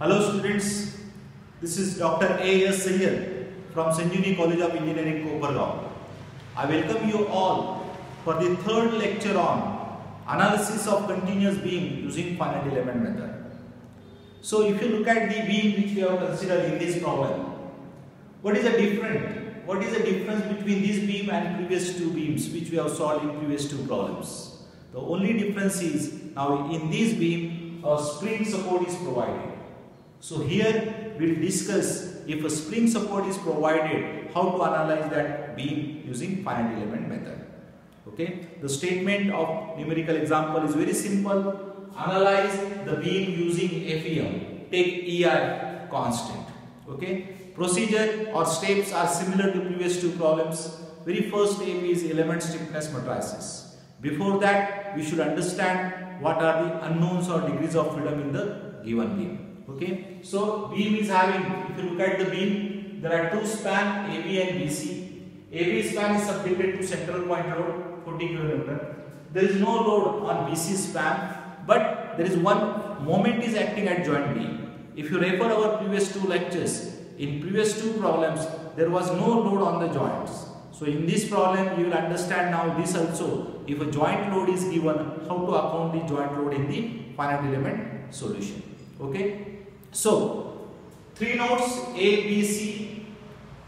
Hello students, this is Dr. A.S. Sayyad from Sanjivani College of Engineering, Kopargaon. I welcome you all for the third lecture on analysis of continuous beam using finite element method. So if you look at the beam which we have considered in this problem, what is the different? What is the difference between this beam and previous two beams which we have solved in previous two problems? The only difference is now in this beam a spring support is provided so here we will discuss if a spring support is provided, how to analyze that beam using finite element method. Okay, the statement of numerical example is very simple. Analyze the beam using FEM. Take EI constant. Okay, procedure or steps are similar to previous two problems. Very first step is element stiffness matrices. Before that, we should understand what are the unknowns or degrees of freedom in the given beam. Okay, so beam is having, if you look at the beam, there are two span AB and BC. AB span is subjected to central point load 40 kN. There is no load on BC span, but there is one moment is acting at joint B. If you refer our previous two lectures, in previous two problems, there was no load on the joints. So in this problem, you will understand now this also. If a joint load is given, how to account the joint load in the finite element solution. Okay. So, three nodes A, B, C.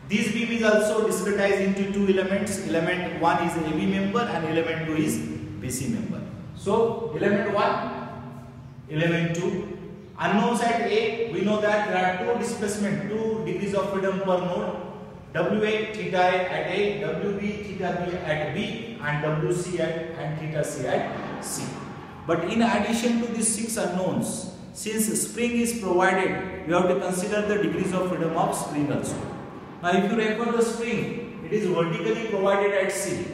These beam is also discretized into two elements. Element 1 is AB member and element 2 is BC member. So, element 1, element 2. Unknowns at A, we know that there are two displacement, two degrees of freedom per node. WA theta A at A, WB theta B at B and WC at and theta C at C. But in addition to these six unknowns, since spring is provided, you have to consider the degrees of freedom of spring also. Now if you refer the spring, it is vertically provided at C.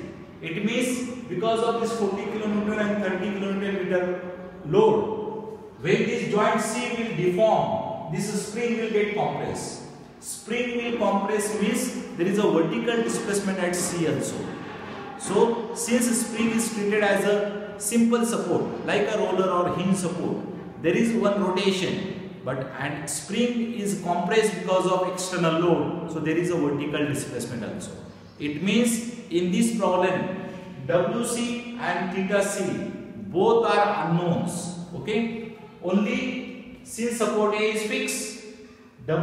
It means because of this 40 kN and 30 kN load, when this joint C will deform, this spring will get compressed. Spring will compress means there is a vertical displacement at C also. So since spring is treated as a simple support like a roller or hinge support, there is one rotation but and spring is compressed because of external load so there is a vertical displacement also. It means in this problem wc and theta c both are unknowns okay? Only since support a is fixed wa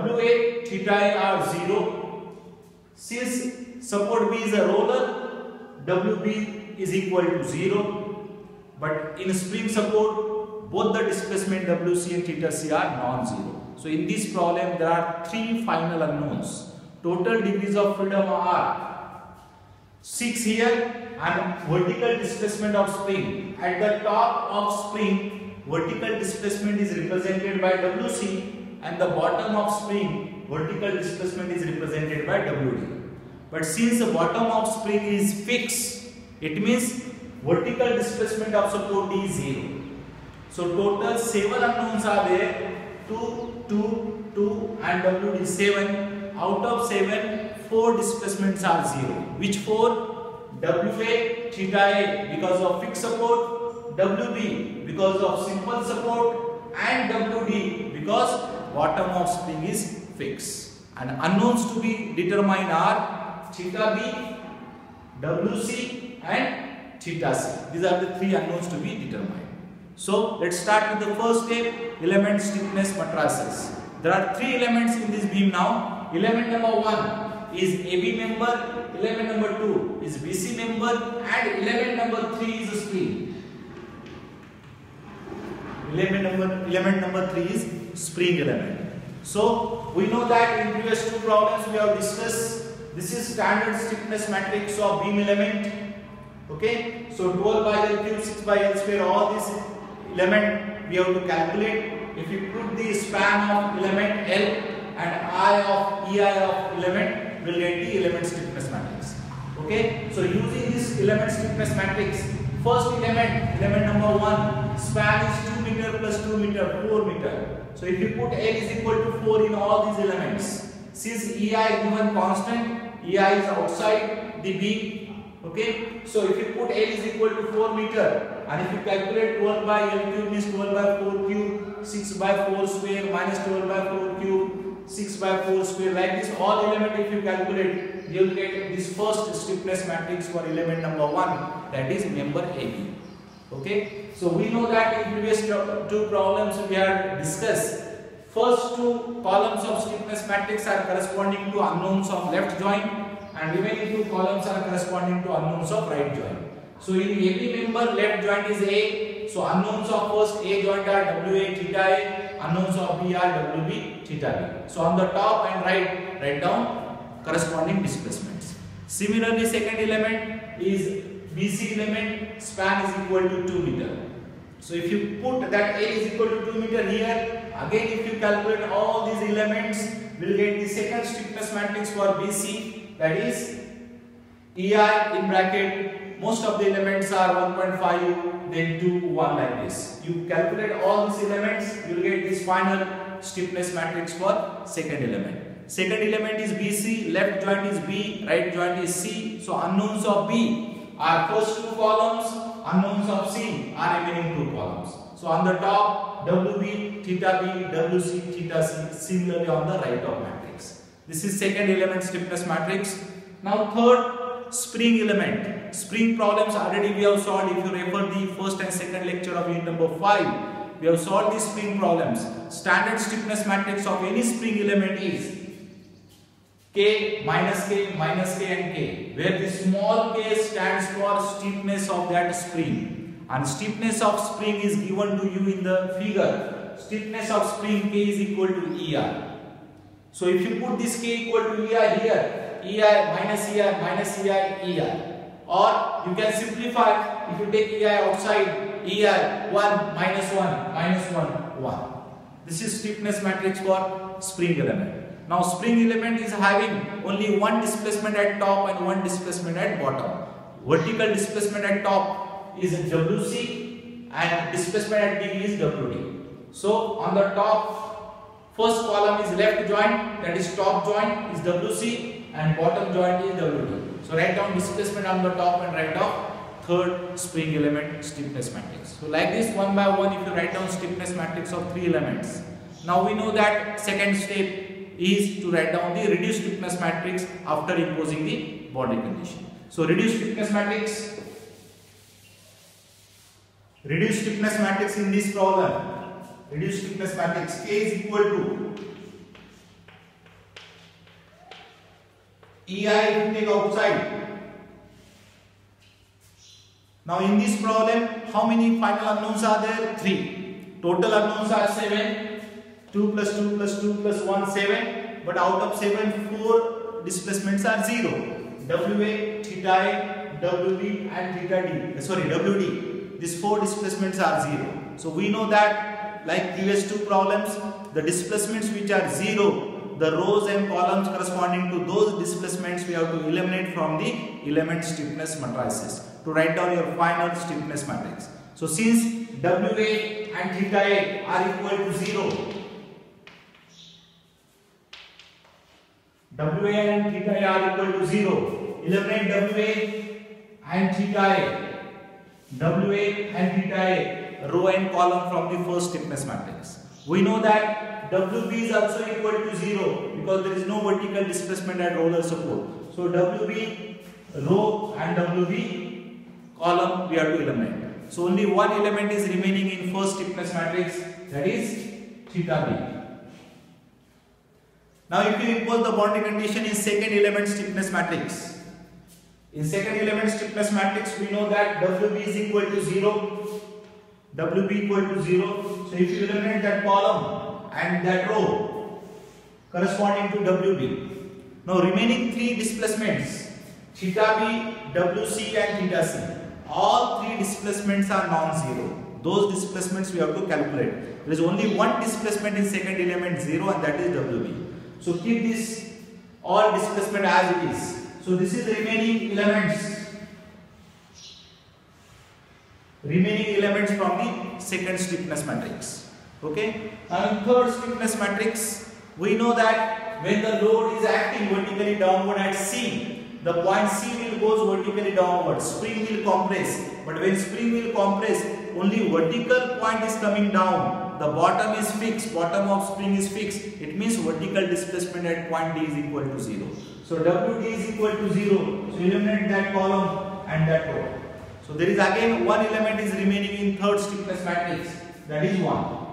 theta a are 0 since support b is a roller wb is equal to 0 but in spring support both the displacement WC and theta C are non-zero. So in this problem there are three final unknowns. Total degrees of freedom are 6 here and vertical displacement of spring. At the top of spring vertical displacement is represented by WC and the bottom of spring vertical displacement is represented by WD. But since the bottom of spring is fixed, it means vertical displacement of support is 0. So total 7 unknowns are there. 2, 2, 2 and WD 7. Out of 7, 4 displacements are 0. Which 4? WA, theta A because of fixed support. WB because of simple support. And WD because bottom of spring is fixed. And unknowns to be determined are theta B, WC and theta C. These are the three unknowns to be determined. So let's start with the first step element stiffness matrices. There are three elements in this beam now. Element number 1 is AB member, element number 2 is BC member and element number 3 is spring. Element number, element number 3 is spring element. So we know that in previous two problems we have discussed this is standard stiffness matrix of beam element. Okay, so 12 by L cube 6 by L square all these element we have to calculate. If you put the span of element L and I of EI of element will get the element stiffness matrix. Okay. So using this element stiffness matrix, first element, element number 1, span is 2 meter plus 2 meter, 4 meter. So if you put L is equal to 4 in all these elements, since EI given constant, EI is outside the beam. Okay. So if you put L is equal to 4 meter, And if you calculate 12 by L cube means 12 by 4 cube, 6 by 4 square minus 12 by 4 cube, 6 by 4 square like this all element if you calculate you will get this first stiffness matrix for element number 1 that is member AB. Okay. So we know that in previous two problems we had discussed first two columns of stiffness matrix are corresponding to unknowns of left joint and remaining two columns are corresponding to unknowns of right joint. So in AB member left joint is A. So unknowns of first A joint are WA theta A, unknowns of B are WB theta B. So on the top and right write down corresponding displacements. Similarly second element is BC element span is equal to 2 meter. So if you put that A is equal to 2 meter here, again if you calculate all these elements, we'll get the second stiffness matrix for BC that is EI in bracket most of the elements are 1.5 then 2 1 like this. You calculate all these elements, you will get this final stiffness matrix for second element. Second element is BC, left joint is B, right joint is C. So unknowns of B are first two columns, unknowns of C are remaining two columns. So on the top WB, theta B, WC, theta C, similarly on the right of matrix. This is second element stiffness matrix. Now third spring element. Spring problems already we have solved if you refer the first and second lecture of unit number 5. We have solved these spring problems. Standard stiffness matrix of any spring element is K minus K minus K and K where the small k stands for stiffness of that spring and stiffness of spring is given to you in the figure. Stiffness of spring K is equal to EI. So if you put this K equal to EI here, EI minus EI minus EI EI or you can simplify if you take EI outside EI 1 minus 1 minus 1 1. This is stiffness matrix for spring element. Now spring element is having only one displacement at top and one displacement at bottom. Vertical displacement at top is WC and displacement at D is WD. So on the top first column is left joint that is top joint is WC and bottom joint is WD. So write down displacement on the top and write down third spring element stiffness matrix. So like this one by one if you write down stiffness matrix of three elements. Now we know that second step is to write down the reduced stiffness matrix after imposing the boundary condition. So reduced stiffness matrix, reduced stiffness matrix in this problem, reduced stiffness matrix K is equal to EI if take outside. Now in this problem, how many final unknowns are there? 3. Total unknowns are 7 2 plus 2 plus 2 plus 1 7 but out of 7 4 displacements are 0 WA theta A and theta D uh, sorry WD these four displacements are 0 so we know that like previous two problems the displacements which are 0 the rows and columns corresponding to those displacements we have to eliminate from the element stiffness matrices to write down your final stiffness matrix so since WA and theta A are equal to 0 WA and theta A are equal to 0. Eliminate WA and theta A. WA and theta A, row and column from the first stiffness matrix. We know that WB is also equal to 0 because there is no vertical displacement at roller support. So WB row and WB column we have to eliminate. So only one element is remaining in first stiffness matrix that is theta B. Now if you impose the boundary condition in second element stiffness matrix. In second element stiffness matrix we know that WB is equal to 0. WB equal to 0. So if you eliminate that column and that row corresponding to WB. Now remaining three displacements theta B, WC and theta C. All three displacements are non-zero. Those displacements we have to calculate. There is only one displacement in second element 0 and that is WB. So keep this all displacement as it is. So this is the remaining elements. Remaining elements from the second stiffness matrix. Okay. In third stiffness matrix, we know that when the load is acting vertically downward at C, the point C will goes vertically downward. Spring will compress. But when spring will compress, only vertical point is coming down. The bottom is fixed. Bottom of spring is fixed. It means vertical displacement at point D is equal to 0. So WD is equal to 0. So eliminate that column and that row. So there is again one element is remaining in third stiffness matrix. That is 1.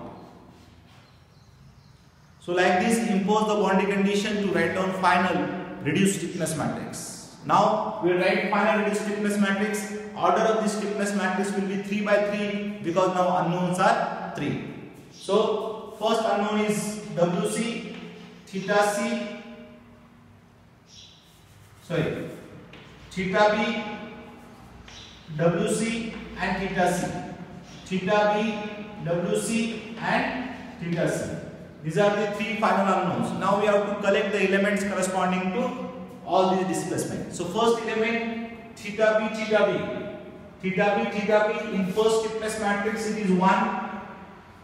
So like this impose the boundary condition to write down final reduced stiffness matrix. Now we will write final reduced stiffness matrix. Order of this stiffness matrix will be 3 by 3 because now unknowns are 3. So first unknown is WC, theta C, sorry, theta B, WC and theta C. Theta B, WC and theta C. These are the three final unknowns. Now we have to collect the elements corresponding to all these displacement. So first element theta b theta b theta b theta b in first stiffness matrix it is 1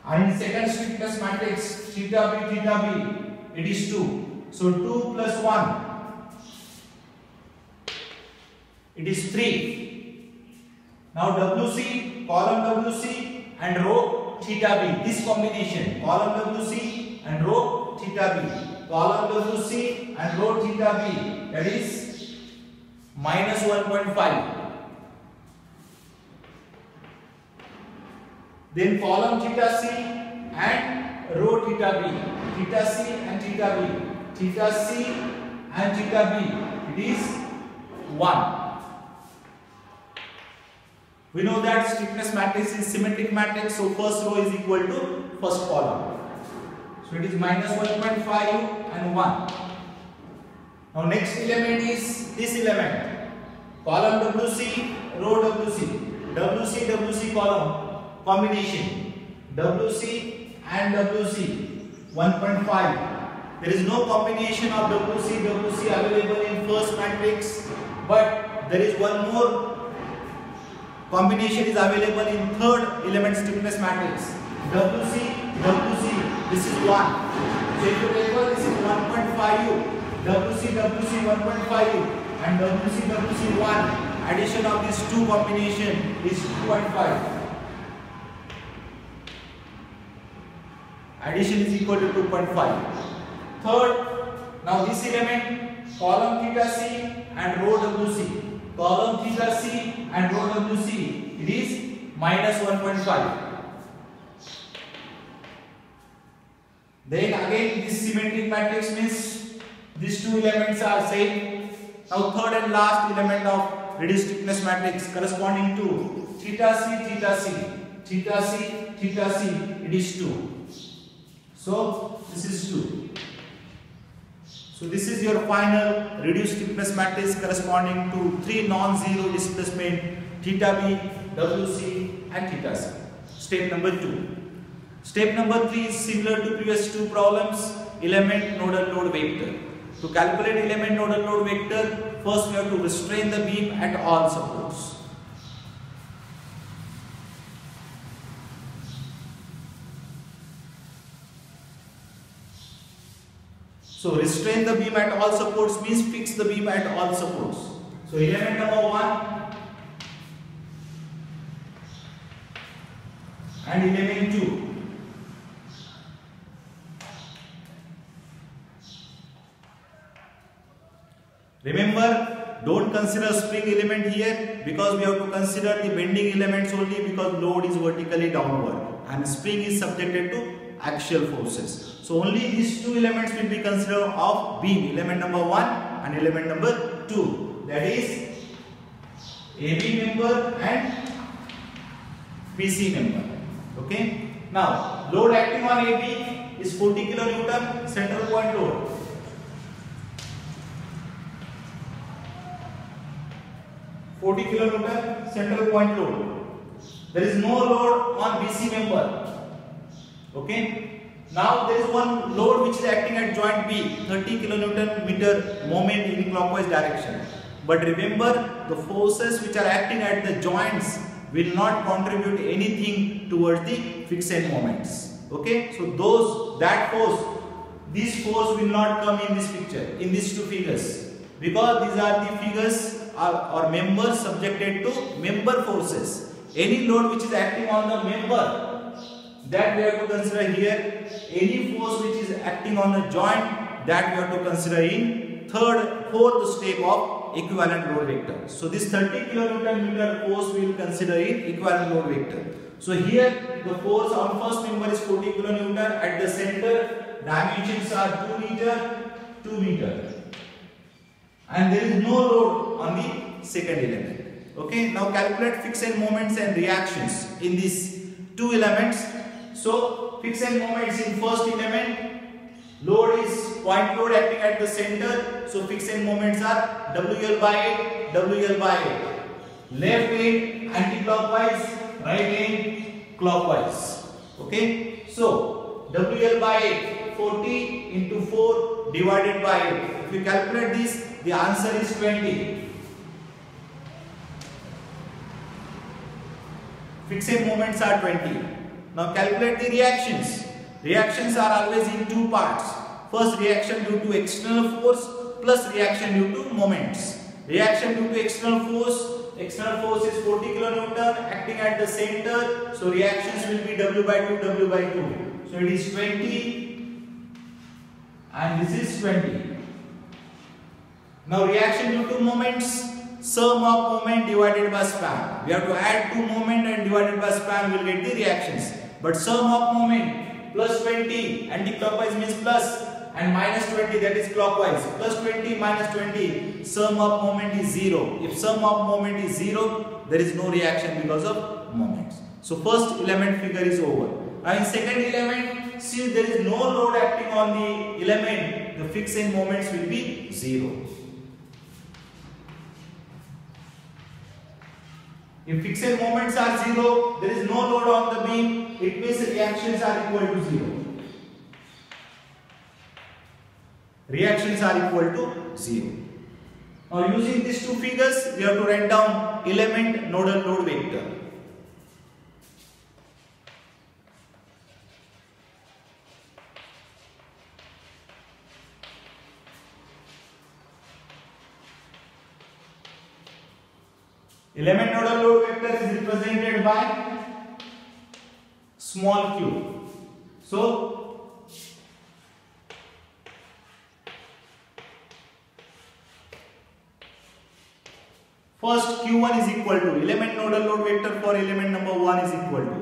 and in second stiffness matrix theta b theta b it is 2. So 2 plus 1 it is 3. Now WC column WC and row theta b this combination column WC and row theta b column WC and row theta B that is minus 1.5. Then column theta C and row theta B. Theta C and theta B. Theta C and theta B. It is 1. We know that stiffness matrix is symmetric matrix. So first row is equal to first column. So it is minus 1.5 and 1. Now next element is this element. Column WC, row WC. WC, WC column combination. WC and WC 1.5. There is no combination of WC, WC available in first matrix but there is one more combination is available in third element stiffness matrix. WC, WC, this is 1. So if you this is 1.5U, WC, WC 1.5U and WC, WC 1. Addition of these two combination is 2.5. Addition is equal to 2.5. Third, now this element column theta C and row WC. Column theta C and row WC. It is minus 1.5. Then again this symmetric matrix means these two elements are same. Now third and last element of reduced stiffness matrix corresponding to theta c theta c theta c theta c it is 2. So this is 2. So this is your final reduced stiffness matrix corresponding to three non-zero displacement theta b, wc and theta c. Step number 2. Step number 3 is similar to previous two problems, element nodal load vector. To calculate element nodal load vector, first we have to restrain the beam at all supports. So restrain the beam at all supports means fix the beam at all supports. So element number 1 and element 2. Remember, don't consider spring element here because we have to consider the bending elements only because load is vertically downward and spring is subjected to axial forces. So only these two elements will be considered of beam, element number 1 and element number 2. That is AB member and BC member. Okay. Now, load acting on AB is 40 kilonewton central point load. 40 kilonewton central point load. There is no load on BC member. Okay. Now there is one load which is acting at joint B, 30 kilonewton meter moment in clockwise direction. But remember the forces which are acting at the joints will not contribute anything towards the fixed end moments. Okay. So those, that force, this force will not come in this picture, in these two figures. Because these are the figures or, members subjected to member forces. Any load which is acting on the member that we have to consider here. Any force which is acting on a joint that we have to consider in third, fourth step of equivalent load vector. So this 30 kilonewton meter force we will consider in equivalent load vector. So here the force on first member is 40 kilonewton at the center dimensions are 2 meter 2 meter and there is no load on the second element. Okay, now calculate fixed end moments and reactions in these two elements. So fixed end moments in first element load is point load acting at the center. So fixed end moments are WL by 8, WL by 8. Left end anti-clockwise, right end clockwise. Okay, so WL by 8, 40 into 4 divided by 8. If you calculate this, the answer is 20. Fixed moments are 20. Now calculate the reactions. Reactions are always in two parts. First reaction due to external force plus reaction due to moments. Reaction due to external force. External force is 40 kilonewton acting at the center. So reactions will be W by 2, W by 2. So it is 20 and this is 20. Now reaction due to moments, sum of moment divided by span. We have to add two moment and divided by span, will get the reactions. But sum of moment plus 20, anti-clockwise means plus and minus 20 that is clockwise. Plus 20 minus 20, sum of moment is 0. If sum of moment is 0, there is no reaction because of moments. So first element figure is over. Now in second element, since there is no load acting on the element, the fixed moments will be 0. If fixed moments are 0, there is no load on the beam, it means reactions are equal to 0. Reactions are equal to 0. Now using these two figures, we have to write down element nodal load vector. Element nodal load vector is represented by small q. So, first q1 is equal to element nodal load vector for element number 1 is equal to.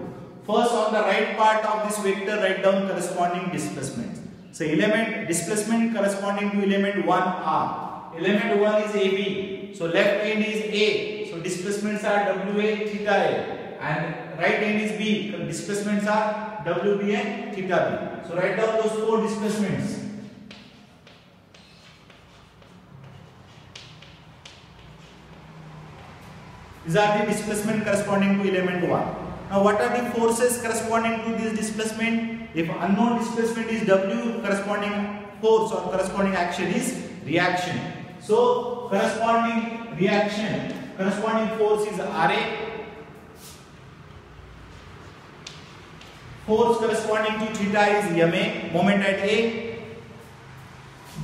First on the right part of this vector write down corresponding displacement. So element displacement corresponding to element 1 R. Element 1 is AB. So left end is A displacements are WA theta A and right end is B. Displacements are WB and theta B. So write down those four displacements. These are the displacement corresponding to element 1. Now what are the forces corresponding to this displacement? If unknown displacement is W, corresponding force or corresponding action is reaction. So corresponding reaction corresponding force is Ra. Force corresponding to theta is Ma, moment at A.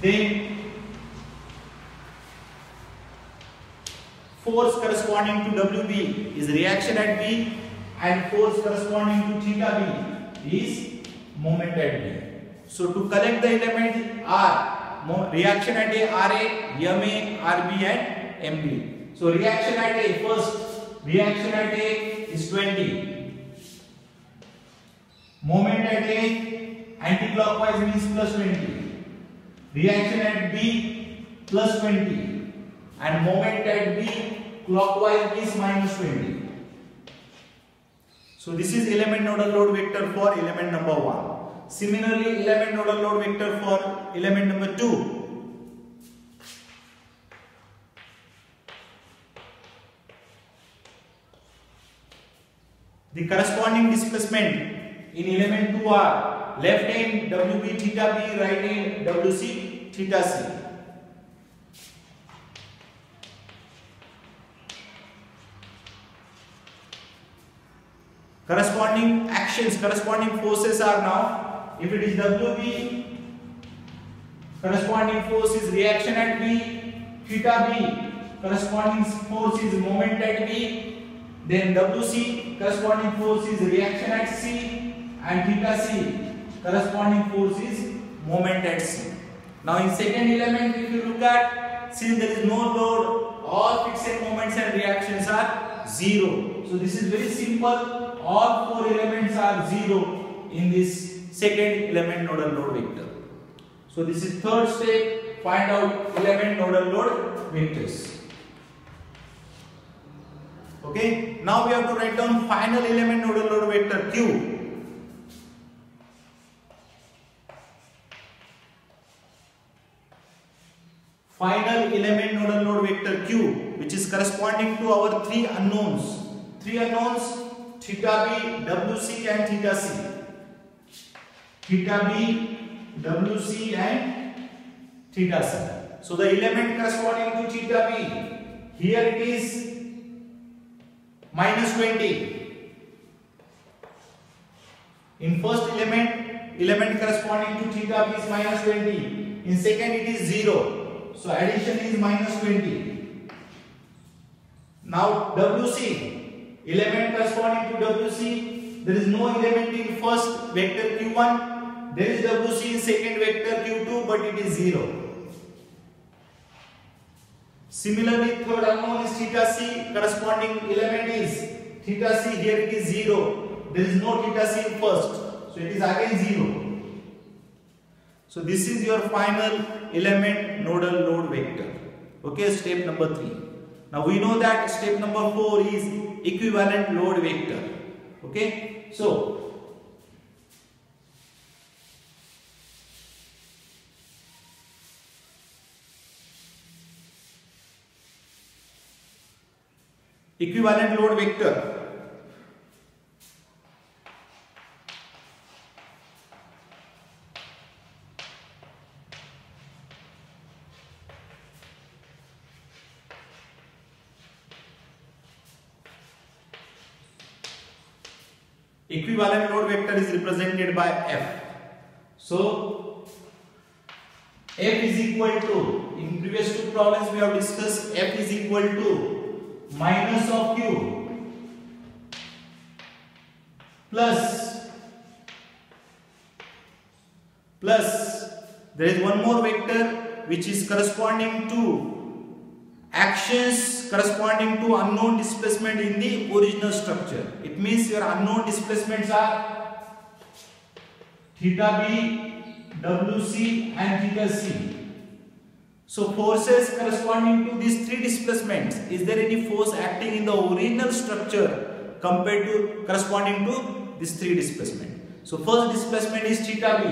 Then force corresponding to WB is reaction at B and force corresponding to theta B is moment at B. So to collect the element R, reaction at A, Ra, Ma, Rb and Mb. So reaction at A first reaction at A is 20. Moment at A anti-clockwise means plus 20. Reaction at B plus 20 and moment at B clockwise is minus 20. So this is element nodal load vector for element number 1. Similarly element nodal load vector for element number 2 The corresponding displacement in element 2 are left end WB theta B, right end WC theta C. Corresponding actions, corresponding forces are now, if it is WB, corresponding force is reaction at B, theta b corresponding force is moment at B, then WC corresponding force is reaction at C, and theta C corresponding force is moment at C. Now in second element if you look at, since there is no load, all fixed moments and reactions are zero. So this is very simple, all four elements are zero in this second element nodal load vector. So this is third step, find out element nodal load vectors. Okay. Now we have to write down final element nodal load vector Q. Final element nodal load vector Q which is corresponding to our three unknowns. Three unknowns theta b, wc and theta c. Theta b, wc and theta c. So the element corresponding to theta b here it is minus 20. In first element, element corresponding to theta b is minus 20. In second it is 0. So addition is minus 20. Now WC, element corresponding to WC, there is no element in first vector Q1. There is WC in second vector Q2 but it is 0. Similarly, third unknown is theta c, corresponding element is theta c, here it is 0. There is no theta c in first, so it is again 0. So this is your final element nodal load vector. Okay, step number 3. Now we know that step number 4 is equivalent load vector. Okay, so equivalent load vector equivalent load vector is represented by F. So, F is equal to, in previous two problems we have discussed F is equal to minus of q plus plus there is one more vector which is corresponding to actions corresponding to unknown displacement in the original structure. It means your unknown displacements are theta b, wc and theta c. So forces corresponding to these three displacements, is there any force acting in the original structure compared to corresponding to these three displacement? So first displacement is theta b.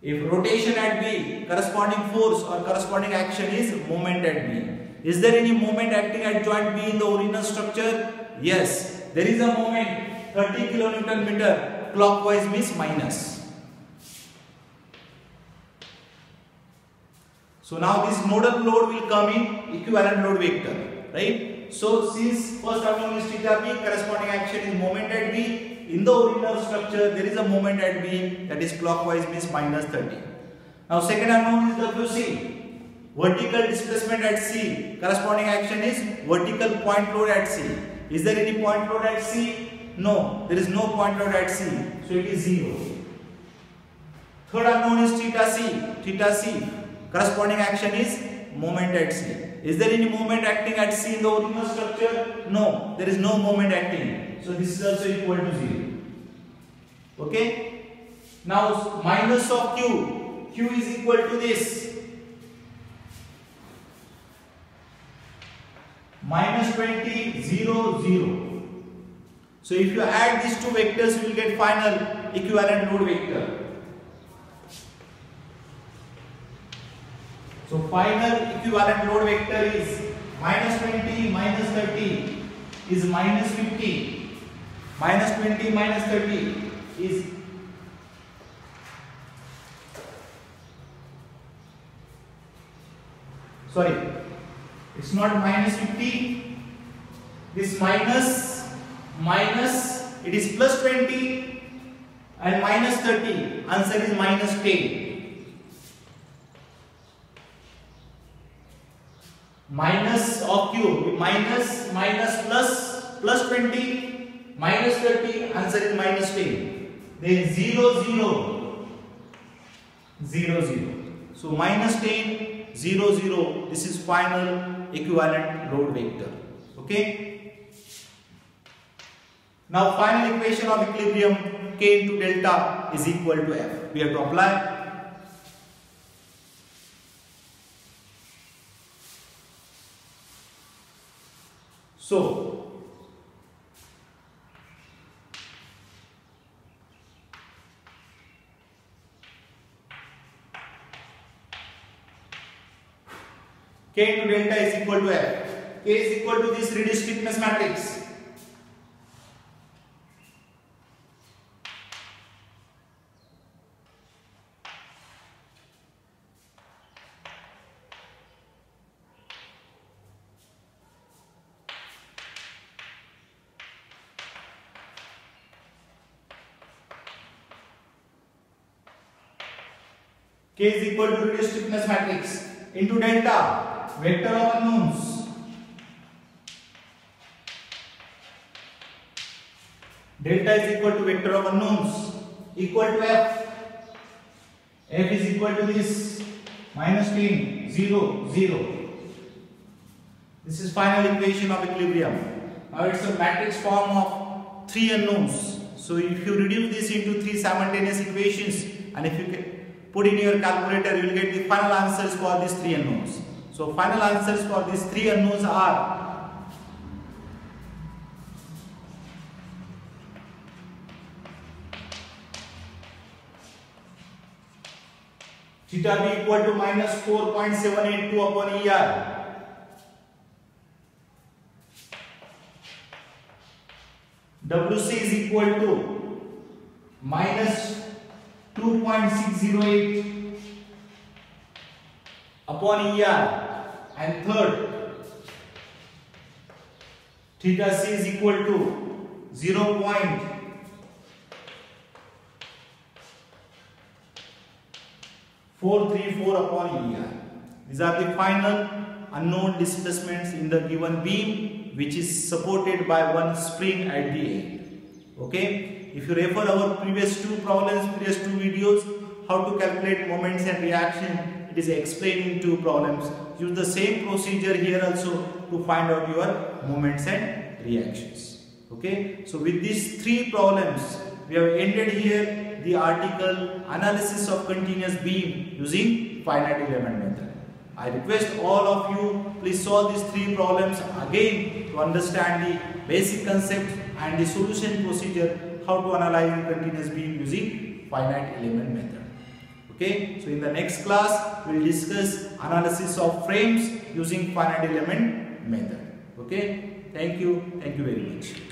If rotation at b, corresponding force or corresponding action is moment at b. Is there any moment acting at joint b in the original structure? Yes, there is a moment 30 kilonewton meter clockwise means minus. So now this nodal load will come in equivalent load vector, right? So since first unknown is theta b, corresponding action is moment at b. In the original structure, there is a moment at b that is clockwise means minus 30. Now second unknown is wc. Vertical displacement at c, corresponding action is vertical point load at c. Is there any point load at c? No, there is no point load at c. So it is 0. Third unknown is theta c. Theta c corresponding action is moment at C. Is there any moment acting at C in the original structure? No, there is no moment acting. So this is also equal to 0. Okay. Now minus of Q. Q is equal to this. Minus 20, 0, 0. So if you add these two vectors, you will get final equivalent load vector. So final equivalent load vector is minus 20 minus 30 is minus 50. Minus 20 minus 30 is sorry. It's not minus 50 this minus minus it is plus 20 and minus 30 answer is minus 10 minus of q minus minus plus plus 20 minus 30 answer is minus 10 then 0 0 0 0 so minus 10 0 0 this is final equivalent load vector okay now final equation of equilibrium k into delta is equal to f we have to apply So, K into delta is equal to F. K is equal to this reduced stiffness matrix. K is equal to reduced stiffness matrix into delta vector of unknowns. Delta is equal to vector of unknowns equal to F. F is equal to this minus 10, 0, 0. This is final equation of equilibrium. Now it's a matrix form of three unknowns. So if you reduce this into three simultaneous equations and if you put in your calculator you will get the final answers for these three unknowns. So final answers for these three unknowns are theta b equal to minus 4.782 upon ER. WC is equal to minus 2.608 upon ER and third theta c is equal to 0. 434 upon ER. These are the final unknown displacements in the given beam which is supported by one spring at the end. Okay. If you refer our previous two problems, previous two videos, how to calculate moments and reaction, it is explained in two problems. Use the same procedure here also to find out your moments and reactions. Okay. So with these three problems, we have ended here the article analysis of continuous beam using finite element method. I request all of you please solve these three problems again to understand the basic concept and the solution procedure how to analyze the continuous beam using finite element method. Okay, so in the next class we will discuss analysis of frames using finite element method. Okay, thank you, thank you very much.